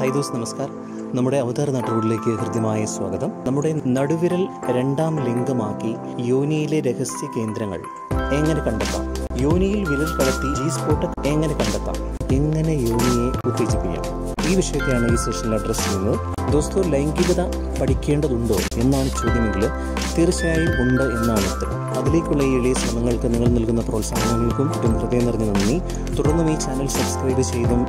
High those നമസ്കാർ നമ്മുടെ അവതാര നാട്ടുകൂടിലേക്ക് ഹൃദ്യമായ സ്വാഗതം. നമ്മുടെ നടുവിരൽ രണ്ടാം ലിംഗമാക്കി യോനിയിലെ രഹസ്യ കേന്ദ്രങ്ങൾ എങ്ങനെ കണ്ടെത്താം? യോനിയിൽ വിരൽ കടത്തി ജി സ്പോട്ട് എങ്ങനെ കണ്ടെത്താം? എങ്ങനെ യോനിയെ ഉത്തേജിപ്പിക്കാം? ഈ വിഷയത്തെയാണ് ഈ സെഷനിൽ അഡ്രസ് ചെയ്യുന്നത് ദോസ്തോ ലൈംഗികത പഠിക്കേണ്ടതുണ്ടോ എന്നാണ് ചോദ്യമെങ്കിൽ തീർച്ചയായും ഉണ്ട് എന്നാണ് ഉത്തരം. അതിലേക്കുള്ള ഈ എളിയ ശ്രമങ്ങൾക്ക് നിങ്ങൾ നൽകുന്ന പ്രോത്സാഹനങ്ങൾക്കും ഹൃദയം നിറഞ്ഞ നന്ദി. തുടർന്നും ഈ ചാനൽ സബ്സ്ക്രൈബ് ചെയ്തും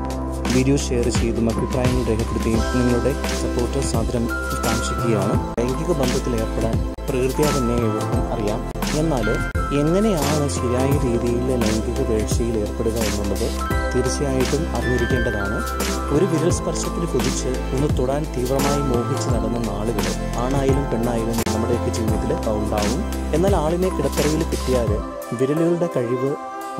വീഡിയോ ഷെയർ ചെയ്തും അഭിപ്രായങ്ങൾ രേഖപ്പെടുത്തുകയും നിങ്ങളുടെ സപ്പോർട്ട് സാദരം കാക്ഷിക്കുകയാണ് ലൈംഗിക ബന്ധത്തിൽ ഏർപ്പെടാൻ പ്രകൃതിയാ തന്നെ ഏവർക്കും അറിയാം. എന്നാൽ എങ്ങനെയാണ് ശരിയായ രീതിയിൽ ലൈംഗിക വീഴ്ചയിൽ ഏർപ്പെടുക എന്നുള്ളത് തീർച്ചയായിട്ടും അറിഞ്ഞിരിക്കേണ്ടതാണ്. ഒരു വിരൽ സ്പർശത്തിൽ കൊതിച്ച് ഒന്ന് തൊടാൻ തീവ്രമായി മോഹിച്ച് നടന്ന നാളുകൾ ആണായാലും പെണ്ണായാലും നമ്മുടെയൊക്കെ ജീവിതത്തിൽ ഉണ്ടാവും. എന്നാൽ ആളിനെ കിടത്തറയിൽ കിട്ടിയാൽ വിരലുകളുടെ കഴിവ്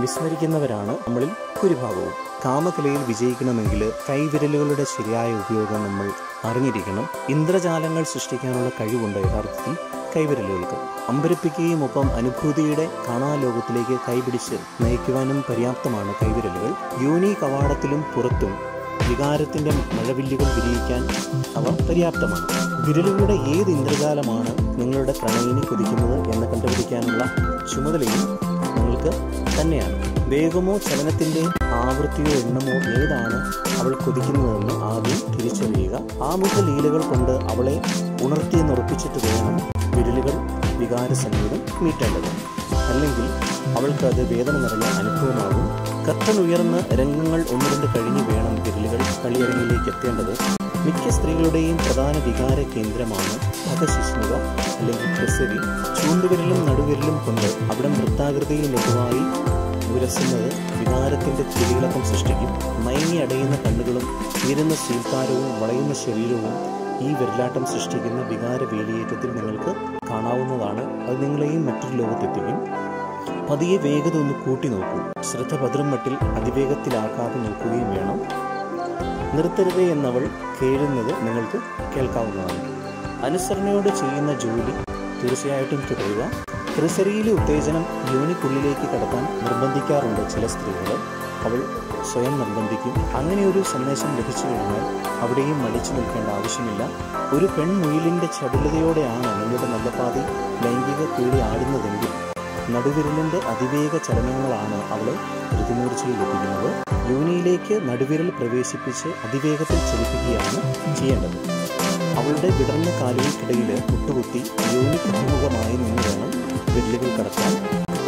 വിസ്മരിക്കുന്നവരാണ് നമ്മളിൽ ഭൂരിഭാഗവും. കാമകലയിൽ വിജയിക്കണമെങ്കിൽ കൈവിരലുകളുടെ ശരിയായ ഉപയോഗം നമ്മൾ അറിഞ്ഞിരിക്കണം. ഇന്ദ്രജാലങ്ങൾ സൃഷ്ടിക്കാനുള്ള കഴിവുണ്ട് യഥാർത്ഥത്തിൽ കൈവിരലുകൾക്ക്. അമ്പരപ്പിക്കുകയും ഒപ്പം അനുഭൂതിയുടെ കാണാലോകത്തിലേക്ക് കൈപിടിച്ച് നയിക്കുവാനും പര്യാപ്തമാണ് കൈവിരലുകൾ. യോനി കവാടത്തിലും പുറത്തും വികാരത്തിന്റെ മഴവില്ലുകൾ വിരിയിക്കാൻ അവ പര്യാപ്തമാണ്. വിരലുകളുടെ ഏത് ഇന്ദ്രജാലമാണ് നിങ്ങളുടെ പ്രണയിനി കുതിക്കുന്നത് എന്ന് കണ്ടുപിടിക്കാനുള്ള ചുമതലയും നിങ്ങൾക്ക് തന്നെയാണ്. വേഗമോ ചലനത്തിന്റെ ആവൃത്തിയോ എണ്ണമോ ഏതാണ് അവൾ കൊതിക്കുന്നതെന്ന് ആദ്യം തിരിച്ചറിയുക. ആമുഖ ലീലകൾ കൊണ്ട് അവളെ ഉണർത്തിയെന്നുറപ്പിച്ചിട്ട് വേണം വിരലുകൾ വികാര സംഗീതം മീട്ടേണ്ടത് അല്ലെങ്കിൽ അവൾക്ക് അത് വേദന നിറഞ്ഞ അനുഭവമാകും. കത്തൻ ഉയർന്ന രംഗങ്ങൾ ഒന്ന് രണ്ട് കഴിഞ്ഞ് വേണം വിരലുകൾ കളിയരങ്ങിലേക്ക് എത്തേണ്ടത്. മിക്ക സ്ത്രീകളുടെയും പ്രധാന വികാര കേന്ദ്രമാണ് ഭഗശിഷ്ണുക അല്ലെങ്കിൽ പ്രസരി ചൂണ്ടുവിരലും നടുവിരലും കൊണ്ട് അവിടം വൃത്താകൃതിയിൽ മൃദുവായി ഉരസുന്നത് വികാരത്തിന്റെ ചെടികളൊക്കെ സൃഷ്ടിക്കും. മയങ്ങി അടയുന്ന കണ്ണുകളും ഉയരുന്ന സ്വീകാരവും വളയുന്ന ശരീരവും ഈ വിരലാട്ടം സൃഷ്ടിക്കുന്ന വികാര വേലിയേറ്റത്തിൽ നിങ്ങൾക്ക് കാണാവുന്നതാണ്. അത് നിങ്ങളെയും മറ്റൊരു ലോകത്തെത്തിക്കും. പതിയെ വേഗത ഒന്ന് കൂട്ടി നോക്കൂ. ശ്രദ്ധ ഭദ്രം മട്ടിൽ അതിവേഗത്തിലാക്കാതെ നോക്കുകയും വേണം. നിർത്തരുതേ എന്നവൾ കേഴുന്നത് നിങ്ങൾക്ക് കേൾക്കാവുന്നതാണ്. അനുസരണയോടെ ചെയ്യുന്ന ജോലി തീർച്ചയായിട്ടും തുടരുക. ത്രിസരിയിലെ ഉത്തേജനം യോനിക്കുള്ളിലേക്ക് കടത്താൻ നിർബന്ധിക്കാറുണ്ട് ചില സ്ത്രീകൾ അവൾ സ്വയം നിർബന്ധിക്കും. അങ്ങനെ ഒരു സന്ദേശം ലഭിച്ചു കഴിഞ്ഞാൽ അവിടെയും മടിച്ചു നിൽക്കേണ്ട ആവശ്യമില്ല. ഒരു പെൺമുയിലിന്റെ ചടുലതയോടെയാണ് നിങ്ങളുടെ നല്ലപാതി ലൈംഗിക കീഴി ആടുന്നതെങ്കിൽ നടുവിരലിന്റെ അതിവേഗ ചലനങ്ങളാണ് അവളെ ഋതുമൂർച്ചയിലെത്തിക്കുന്നത് യോനിയിലേക്ക് നടുവിരൽ പ്രവേശിപ്പിച്ച് അതിവേഗത്തിൽ ചലിപ്പിക്കുകയാണ് ചെയ്യേണ്ടത്. അവളുടെ വിടർന്ന കാലുകൾക്കിടയിൽ മുട്ടുകുത്തി യോനിക്ക് അഭിമുഖമായി നിന്ന് വേണം വിരലുകൾ കടത്താൻ.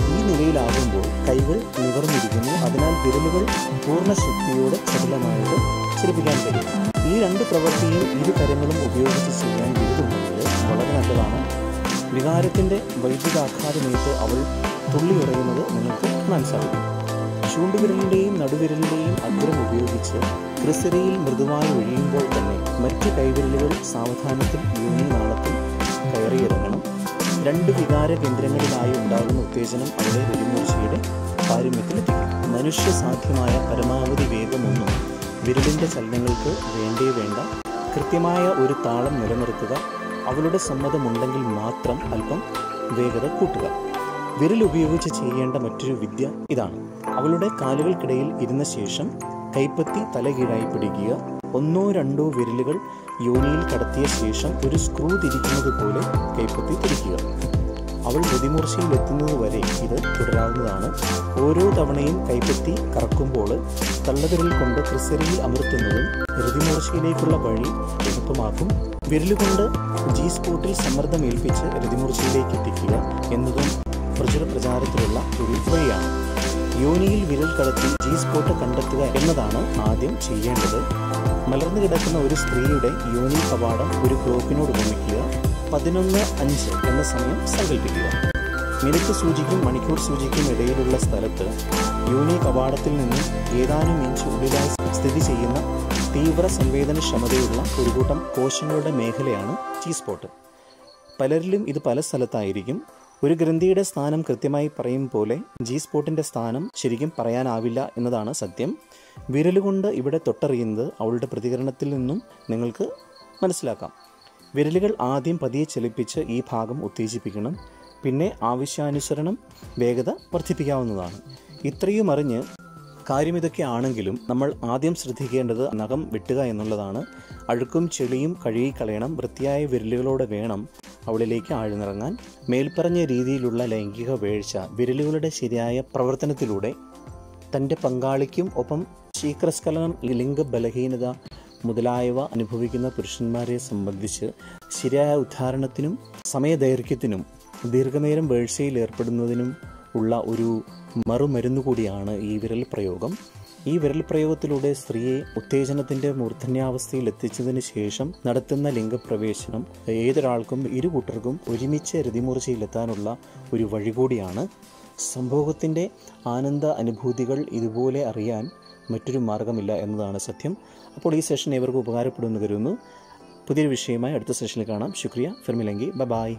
ഈ നിലയിലാകുമ്പോൾ കൈകൾ നിവർന്നിരിക്കുന്നു. അതിനാൽ വിരലുകൾ പൂർണ ശക്തിയോടെ ചടുലമായത് ചലിപ്പിക്കാൻ കഴിയും. ഈ രണ്ട് പ്രവൃത്തിയും ഇരു കരങ്ങളും ഉപയോഗിച്ച് ചെയ്യാൻ വിരുദ്ധമുണ്ടെങ്കിൽ വളരെ നല്ലതാണ്. വികാരത്തിന്റെ വൈദ്യുതാഘാതമേറ്റ് അവൾ തുള്ളിയുറയുന്നത് നിങ്ങൾക്ക് കാണാൻ സാധിക്കും. ചൂണ്ടുവിരലിന്റെയും നടുവിരലിന്റെയും അഗ്രം ഉപയോഗിച്ച് ക്രിസരയിൽ മൃദുവായി ഒഴിയുമ്പോൾ തന്നെ മറ്റ് കൈവിരലുകൾ സാവധാനത്തിൽ യൂണി നാളത്തിൽ കയറിയിറങ്ങണം. രണ്ട് വികാര കേന്ദ്രങ്ങളിലായി ഉണ്ടാകുന്ന ഉത്തേജനം അവിടെ വെടിമൂർച്ചയുടെ പാരമ്യത്തിലെത്തിക്കും മനുഷ്യ സാധ്യമായ പരമാവധി വേഗമൊന്നും വിരലിന്റെ ചലനങ്ങൾക്ക് വേണ്ടേ വേണ്ട. കൃത്യമായ ഒരു താളം നിലനിർത്തുക. അവളുടെ സമ്മതമുണ്ടെങ്കിൽ മാത്രം അല്പം വേഗത കൂട്ടുക. വിരൽ ഉപയോഗിച്ച് ചെയ്യേണ്ട മറ്റൊരു വിദ്യ ഇതാണ്. അവളുടെ കാലുകൾക്കിടയിൽ ഇരുന്ന ശേഷം കൈപ്പത്തി തലകീഴായി പിടിക്കുക. ഒന്നോ രണ്ടോ വിരലുകൾ യോനിയിൽ കടത്തിയ ശേഷം ഒരു സ്ക്രൂ തിരിക്കുന്നത് പോലെ കൈപ്പത്തി തിരിക്കുക. അവൾ പ്രതിമൂർച്ചയിൽ എത്തുന്നത് വരെ ഇത് തുടരാവുന്നതാണ്. ഓരോ തവണയും കൈപ്പത്തി കറക്കുമ്പോൾ തള്ളവിരൽ കൊണ്ട് ക്രിസരിയിൽ അമർത്തുന്നതും പ്രതിമൂർച്ചയിലേക്കുള്ള വഴി എളുപ്പമാക്കും. വിരലുകൊണ്ട് ജി സ്പോട്ടിൽ സമ്മർദ്ദം ഏൽപ്പിച്ച് പ്രതിമൂർച്ചയിലേക്ക് എത്തിക്കുക എന്നതും പ്രചുര പ്രചാരത്തിലുള്ള ഒരു വഴിയാണ്. യോനിയിൽ വിരൽ കടത്തി ജി സ്പോട്ട് കണ്ടെത്തുക എന്നതാണ് ആദ്യം ചെയ്യേണ്ടത്. മലർന്നു കിടക്കുന്ന ഒരു സ്ത്രീയുടെ യോനി കവാടം ഒരു ക്ലോക്കിനോട് ഉപമിക്കുക പതിനൊന്ന് അഞ്ച് എന്ന സമയം സങ്കല്പിക്കുക മിനിറ്റ് സൂചിക്കും മണിക്കൂർ സൂചിക്കും ഇടയിലുള്ള സ്ഥലത്ത് യോനി കവാടത്തിൽ നിന്നും ഏതാനും ഇഞ്ച് ഉള്ളിലായി സ്ഥിതി ചെയ്യുന്ന തീവ്ര സംവേദനക്ഷമതയുള്ള ഒരു കൂട്ടം കോശങ്ങളുടെ മേഖലയാണ് ചീസ്പോട്ട് സ്പോട്ട് പലരിലും ഇത് പല സ്ഥലത്തായിരിക്കും. ഒരു ഗ്രന്ഥിയുടെ സ്ഥാനം കൃത്യമായി പറയും പോലെ ജി സ്പോട്ടിന്റെ സ്ഥാനം ശരിക്കും പറയാനാവില്ല എന്നതാണ് സത്യം. വിരലുകൊണ്ട് ഇവിടെ തൊട്ടറിയുന്നത് അവളുടെ പ്രതികരണത്തിൽ നിന്നും നിങ്ങൾക്ക് മനസ്സിലാക്കാം. വിരലുകൾ ആദ്യം പതിയെ ചലിപ്പിച്ച് ഈ ഭാഗം ഉത്തേജിപ്പിക്കണം പിന്നെ ആവശ്യാനുസരണം വേഗത വർദ്ധിപ്പിക്കാവുന്നതാണ്. ഇത്രയും അറിഞ്ഞ് കാര്യം ഇതൊക്കെ ആണെങ്കിലും നമ്മൾ ആദ്യം ശ്രദ്ധിക്കേണ്ടത് നഖം വെട്ടുക എന്നുള്ളതാണ്. അഴുക്കും ചെളിയും കഴുകിക്കളയണം വൃത്തിയായ വിരലുകളോടെ വേണം അവളിലേക്ക് ആഴ്ന്നിറങ്ങാൻ മേൽപ്പറഞ്ഞ രീതിയിലുള്ള ലൈംഗിക വീഴ്ച വിരലുകളുടെ ശരിയായ പ്രവർത്തനത്തിലൂടെ തന്റെ പങ്കാളിക്കും ഒപ്പം ശീക്രസ്ഖലനം ലിംഗ ബലഹീനത മുതലായവ അനുഭവിക്കുന്ന പുരുഷന്മാരെ സംബന്ധിച്ച് ശരിയായ ഉദ്ധാരണത്തിനും സമയദൈർഘ്യത്തിനും ദീർഘനേരം വീഴ്ചയിൽ ഏർപ്പെടുന്നതിനും ഉള്ള ഒരു മറുമരുന്ന് കൂടിയാണ് ഈ വിരൽ പ്രയോഗം. ഈ വിരൽ പ്രയോഗത്തിലൂടെ സ്ത്രീയെ ഉത്തേജനത്തിന്റെ മൂർധന്യാവസ്ഥയിൽ എത്തിച്ചതിന് ശേഷം നടത്തുന്ന ലിംഗപ്രവേശനം ഏതൊരാൾക്കും ഇരു കൂട്ടർക്കും ഒരുമിച്ച് രതിമൂർച്ചയിലെത്താനുള്ള ഒരു വഴി കൂടിയാണ് സംഭോഗത്തിന്റെ ആനന്ദ അനുഭൂതികൾ ഇതുപോലെ അറിയാൻ മറ്റൊരു മാർഗമില്ല എന്നതാണ് സത്യം. അപ്പോൾ ഈ സെഷൻ ഏവർക്കും ഉപകാരപ്പെടുമെന്ന് കരുതുന്നു. പുതിയൊരു വിഷയമായി അടുത്ത സെഷനിൽ കാണാം. ശുക്രിയ ഫിർമിലങ്കി. ബ ബായ്